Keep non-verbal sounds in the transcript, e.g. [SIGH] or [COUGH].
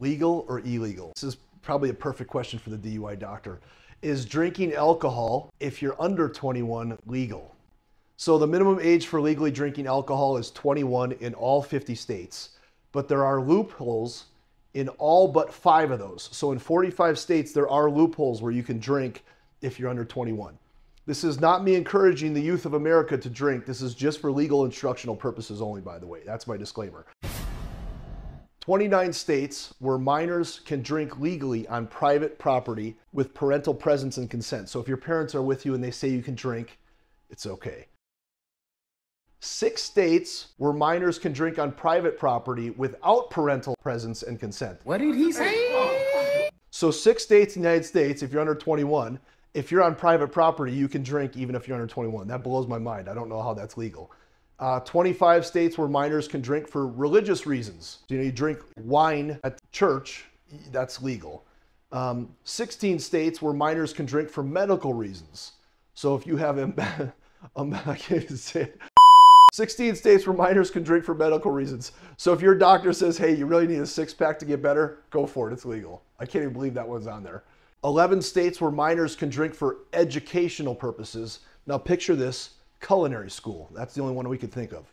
legal or illegal? This is probably a perfect question for the DUI doctor. Is drinking alcohol, if you're under 21, legal? So the minimum age for legally drinking alcohol is 21 in all 50 states, but there are loopholes in all but five of those. So in 45 states, there are loopholes where you can drink if you're under 21. This is not me encouraging the youth of America to drink. This is just for legal instructional purposes only, by the way. That's my disclaimer. 29 states where minors can drink legally on private property with parental presence and consent. So if your parents are with you and they say you can drink, it's okay. Six states where minors can drink on private property without parental presence and consent. What did he say? So, six states in the United States, if you're under 21, if you're on private property, you can drink even if you're under 21. That blows my mind. I don't know how that's legal. Uh, 25 states where minors can drink for religious reasons. You know, you drink wine at church, that's legal. Um, 16 states where minors can drink for medical reasons. So if you have, um, [LAUGHS] I can't even say it. 16 states where minors can drink for medical reasons. So if your doctor says, hey, you really need a six pack to get better, go for it. It's legal. I can't even believe that one's on there. 11 states where minors can drink for educational purposes. Now picture this culinary school. That's the only one we could think of.